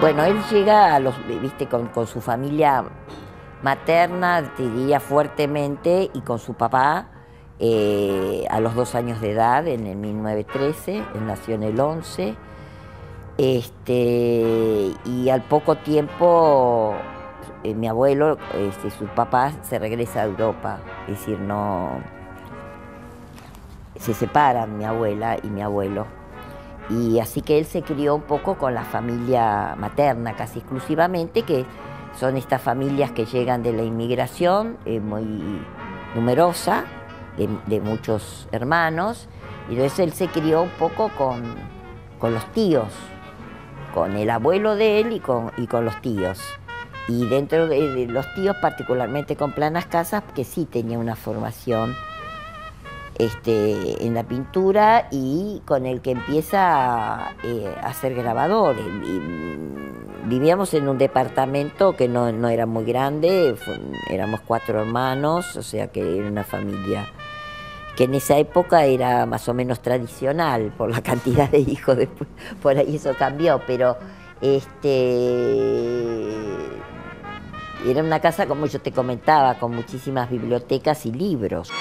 Bueno, él llega a los, viste, con, su familia materna, te diría fuertemente, y con su papá eh, a los dos años de edad, en el 1913, él nació en el 11, este, y al poco tiempo eh, mi abuelo, este, su papá, se regresa a Europa, es decir, no, se separan mi abuela y mi abuelo. Y así que él se crió un poco con la familia materna, casi exclusivamente, que son estas familias que llegan de la inmigración, eh, muy numerosa, de, muchos hermanos. Y entonces él se crió un poco con, los tíos, con el abuelo de él y con, y con los tíos. Y dentro de, los tíos, particularmente con Planas Casas, que sí tenía una formación este, en la pintura y con el que empieza eh, a, ser grabador. Vivíamos en un departamento que no, era muy grande, éramos cuatro hermanos, o sea que era una familia que en esa época era más o menos tradicional por la cantidad de hijos, después por ahí eso cambió, pero este era una casa, como yo te comentaba, con muchísimas bibliotecas y libros.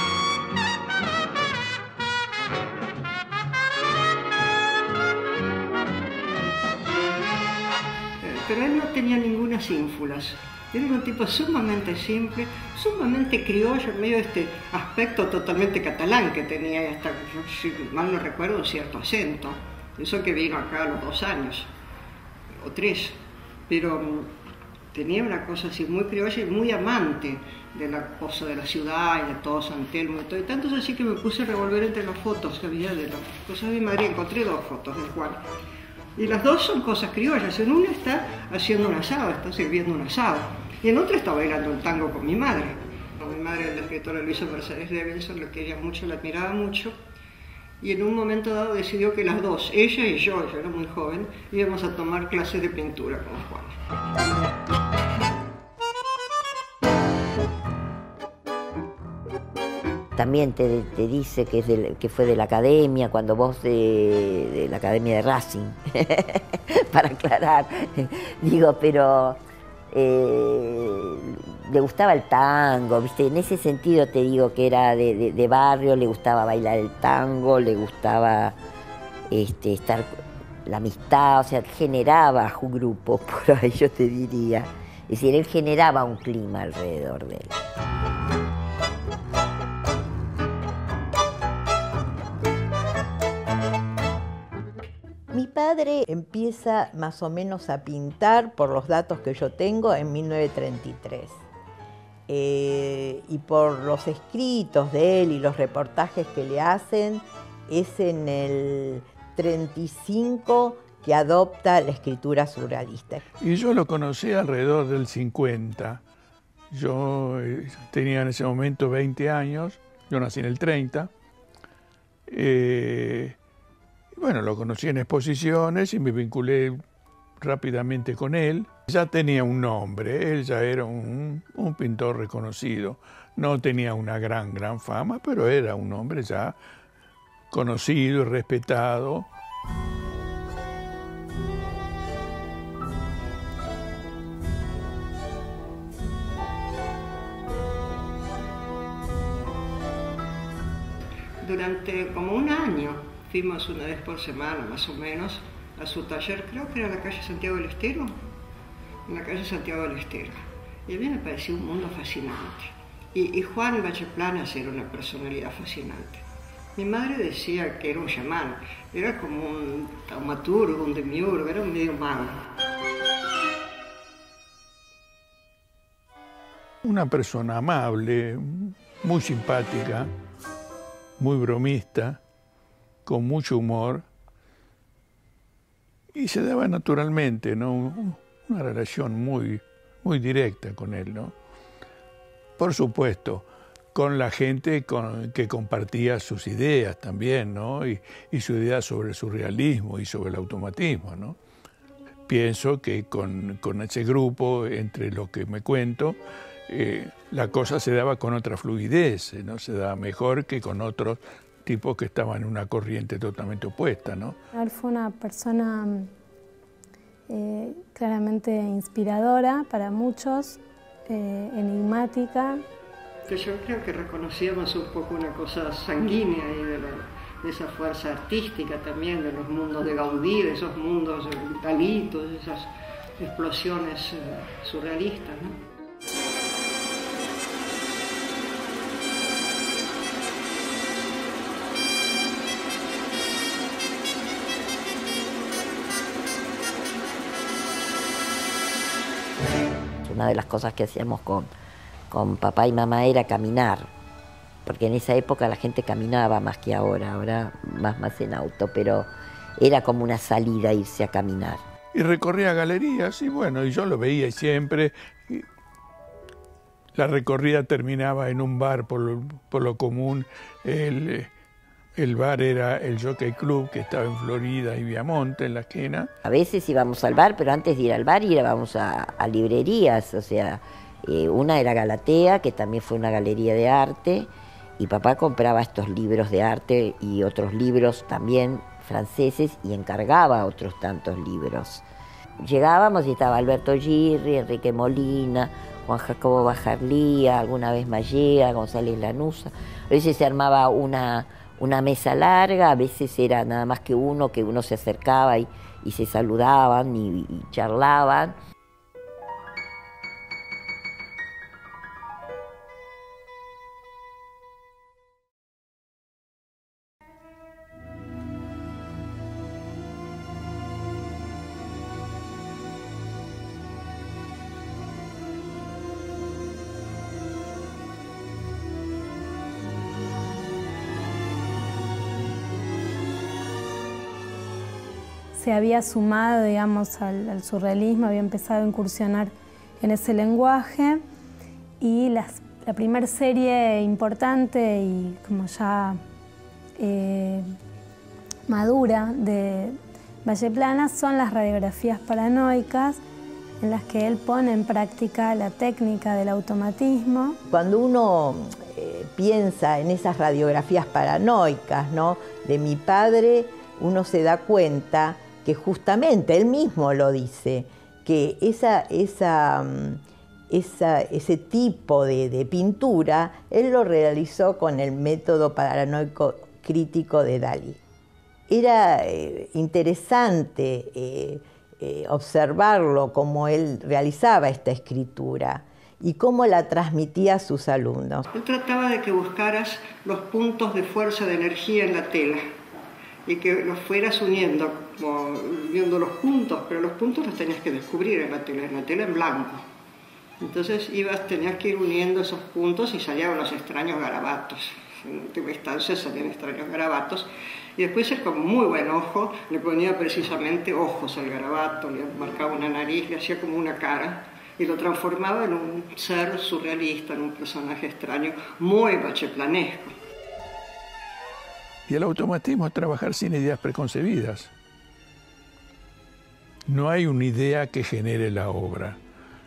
pero él no tenía ninguna ínfulas. Era un tipo sumamente simple, sumamente criollo, medio este aspecto totalmente catalán que tenía, hasta, si mal no recuerdo, un cierto acento. Eso que vino acá a los dos años, o tres. Pero mm, tenía una cosa así muy criolla y muy amante de la cosa de la ciudad y de todo San Telmo y todo. Y tanto así que me puse a revolver entre las fotos que había de las cosas de Madrid. Encontré dos fotos del cual y las dos son cosas criollas. En una está haciendo un asado, está sirviendo un asado. Y en otra está bailando el tango con mi madre. Mi madre, la escritora Luisa Mercedes Levinson, lo quería mucho, la admiraba mucho. Y en un momento dado decidió que las dos, ella y yo, yo era muy joven, íbamos a tomar clases de pintura con Juan. También te, dice que, es que fue de la academia, cuando vos de, la academia de Racing, para aclarar, digo, pero eh, le gustaba el tango, ¿viste? En ese sentido te digo que era de, barrio, le gustaba bailar el tango, le gustaba este, estar la amistad, o sea, generaba un grupo, por ahí yo te diría. Es decir, él generaba un clima alrededor de él. Padre empieza más o menos a pintar, por los datos que yo tengo, en 1933. Eh, y por los escritos de él y los reportajes que le hacen, es en el 35 que adopta la escritura surrealista. Y yo lo conocí alrededor del 50. Yo eh, tenía en ese momento 20 años, yo nací en el 30. Bueno, lo conocí en exposiciones y me vinculé rápidamente con él. Ya tenía un nombre, él ya era un, pintor reconocido. No tenía una gran, gran fama, pero era un hombre ya conocido y respetado. Durante como un año fuimos una vez por semana, más o menos, a su taller, creo que era la calle Santiago del Estero, en la calle Santiago del Estero. Y a mí me pareció un mundo fascinante. Y, Juan Bacheplanas era una personalidad fascinante. Mi madre decía que era un chamán, era como un taumaturgo, un demiurgo, era un medio mago. Una persona amable, muy simpática, muy bromista con mucho humor y se daba naturalmente, ¿no? Una relación muy, muy directa con él, ¿no? Por supuesto, con la gente con, que compartía sus ideas también, ¿no? Y, y, su idea sobre el surrealismo y sobre el automatismo, ¿no? Pienso que con, con ese grupo, entre lo que me cuento, eh, la cosa se daba con otra fluidez, ¿no? Se daba mejor que con otros tipos que estaban en una corriente totalmente opuesta, ¿no? Él fue una persona eh, claramente inspiradora para muchos, eh, enigmática, que yo creo que reconocíamos un poco una cosa sanguínea ahí de, esa fuerza artística también, de los mundos de Gaudí, de esos mundos galitos, de esas explosiones eh, surrealistas. ¿no? Una de las cosas que hacíamos con con papá y mamá era caminar, porque en esa época la gente caminaba más que ahora, ahora más más en auto, pero era como una salida irse a caminar. Y recorría galerías y bueno, y yo lo veía siempre. la recorrida terminaba en un bar por lo, por lo común. El, el bar era el Jockey Club que estaba en Florida y Viamonte, en la esquina. A veces íbamos al bar, pero antes de ir al bar íbamos a, librerías, o sea, eh, una era Galatea, que también fue una galería de arte, y papá compraba estos libros de arte y otros libros también franceses y encargaba otros tantos libros. Llegábamos y estaba Alberto Girri, Enrique Molina, Juan Jacobo Bajarlía, alguna vez Mallea, González Lanusa. A veces se armaba una, una mesa larga, a veces era nada más que uno, que uno se acercaba y, se saludaban y charlaban. Se había sumado, digamos, al, surrealismo, había empezado a incursionar en ese lenguaje y la primera serie importante y como ya eh, madura de Valle Plana son las radiografías paranoicas en las que él pone en práctica la técnica del automatismo. Cuando uno eh, piensa en esas radiografías paranoicas ¿no? de mi padre, uno se da cuenta que justamente él mismo lo dice, que esa, esa, mm, ese tipo de, pintura él lo realizó con el método paranoico crítico de Dalí. Era eh, interesante eh, eh, observarlo como él realizaba esta escritura y cómo la transmitía a sus alumnos. Él trataba de que buscaras los puntos de fuerza de energía en la tela y que los fueras uniendo, como viendo los puntos, pero los puntos los tenías que descubrir en la tela, en la tela en blanco. Entonces ibas, tenías que ir uniendo esos puntos y salían unos extraños garabatos. En última instancia salían extraños garabatos. Y después él con muy buen ojo le ponía precisamente ojos al garabato, le marcaba una nariz, le hacía como una cara y lo transformaba en un ser surrealista, en un personaje extraño, muy bacheplanesco. Y el automatismo es trabajar sin ideas preconcebidas. No hay una idea que genere la obra,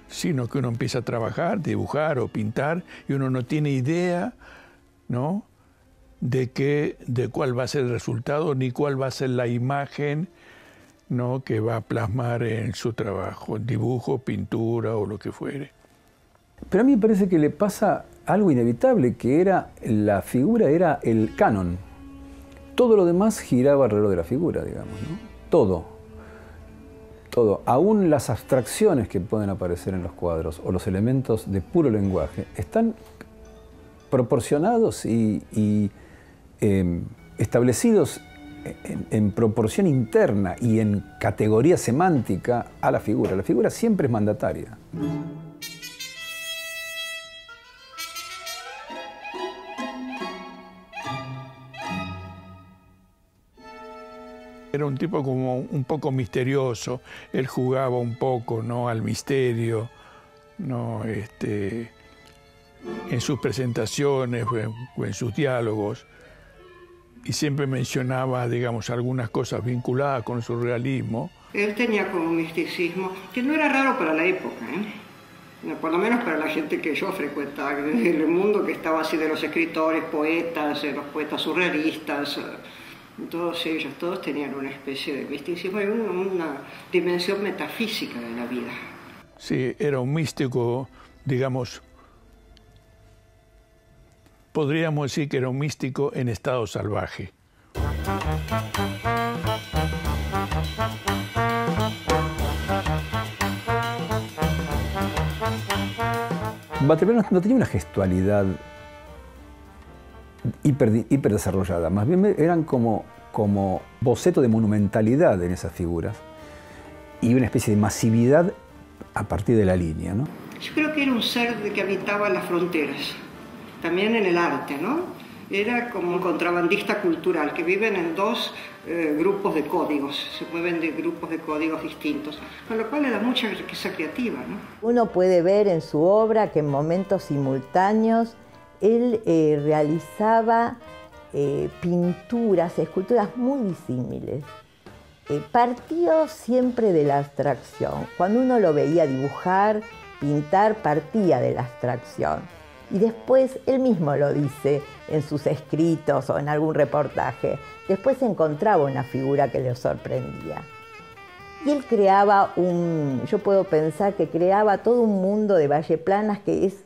sino que uno empieza a trabajar, dibujar o pintar y uno no tiene idea, ¿no? De qué, de cuál va a ser el resultado ni cuál va a ser la imagen, ¿no? Que va a plasmar en su trabajo, dibujo, pintura o lo que fuere. Pero a mí me parece que le pasa algo inevitable, que era la figura era el canon todo lo demás giraba alrededor de la figura, digamos, ¿no? Todo. Todo. Aún las abstracciones que pueden aparecer en los cuadros o los elementos de puro lenguaje están proporcionados y, em, establecidos en, en, proporción interna y en categoría semántica a la figura. La figura siempre es mandataria. Era un tipo como un poco misterioso, él jugaba un poco ¿no? al misterio, ¿no? Este, en sus presentaciones o en, sus diálogos y siempre mencionaba, digamos, algunas cosas vinculadas con el surrealismo. Él tenía como un misticismo que no era raro para la época, ¿eh? por lo menos para la gente que yo frecuentaba, el mundo que estaba así de los escritores, poetas, los poetas surrealistas, todos ellos, todos tenían una especie de misticismo y una dimensión metafísica de la vida. Sí, era un místico, digamos, podríamos decir que era un místico en estado salvaje. Batrevano no tenía una gestualidad hiper, hiper, desarrollada, más bien eran como, como boceto de monumentalidad en esas figuras y una especie de masividad a partir de la línea. ¿no? Yo creo que era un ser que habitaba las fronteras también en el arte, ¿no? Era como un contrabandista cultural, que viven en dos eh, grupos de códigos, se mueven de grupos de códigos distintos, con lo cual le da mucha riqueza creativa. ¿no? Uno puede ver en su obra que en momentos simultáneos él eh, realizaba eh, pinturas, esculturas muy disímiles. partió siempre de la abstracción. Cuando uno lo veía dibujar, pintar, partía de la abstracción y después él mismo lo dice en sus escritos o en algún reportaje. Después encontraba una figura que le sorprendía. Y él creaba un, yo puedo pensar que creaba todo un mundo de Valle Planas que es,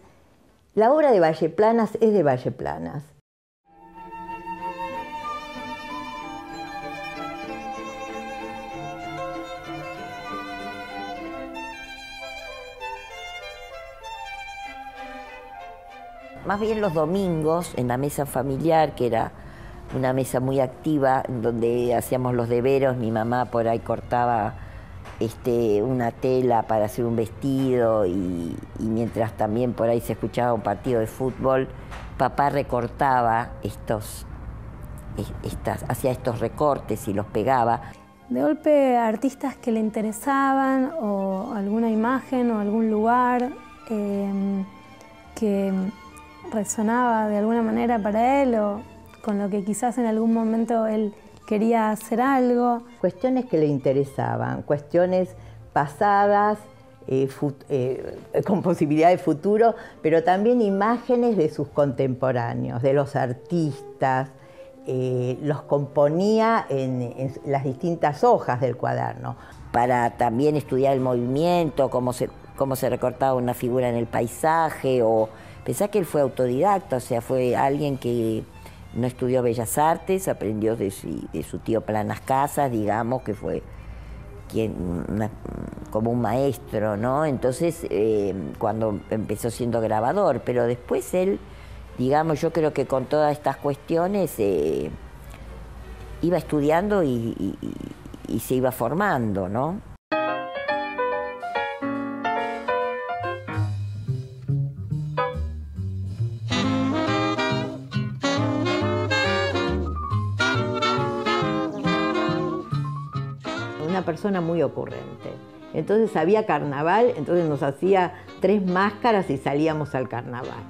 la obra de Valle Planas es de Valle Planas. más bien los domingos en la mesa familiar, que era una mesa muy activa, donde hacíamos los deberos, mi mamá por ahí cortaba este, una tela para hacer un vestido y, mientras también por ahí se escuchaba un partido de fútbol, papá recortaba estos, estas, hacía estos recortes y los pegaba. De golpe artistas que le interesaban o alguna imagen o algún lugar eh, que resonaba de alguna manera para él o con lo que quizás en algún momento él quería hacer algo. Cuestiones que le interesaban, cuestiones pasadas, eh, eh, con posibilidad de futuro, pero también imágenes de sus contemporáneos, de los artistas, eh, los componía en, en, las distintas hojas del cuaderno. Para también estudiar el movimiento, cómo se, cómo se recortaba una figura en el paisaje o Pensá que él fue autodidacta, o sea, fue alguien que no estudió Bellas Artes, aprendió de su, tío Planas Casas, digamos, que fue quien, como un maestro, ¿no? Entonces, eh, cuando empezó siendo grabador, pero después él, digamos, yo creo que con todas estas cuestiones eh, iba estudiando y se iba formando, ¿no? Muy ocurrente. Entonces había carnaval, entonces nos hacía tres máscaras y salíamos al carnaval.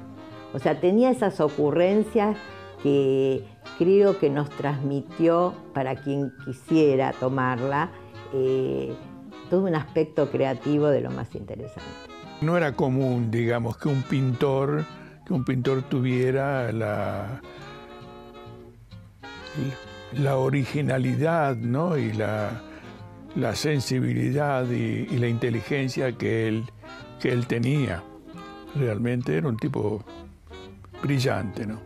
O sea, tenía esas ocurrencias que creo que nos transmitió para quien quisiera tomarla eh, todo un aspecto creativo de lo más interesante. No era común, digamos, que un pintor, que un pintor tuviera la, la originalidad ¿no? y la, la sensibilidad y, la inteligencia que él, que él tenía. Realmente era un tipo brillante, ¿no?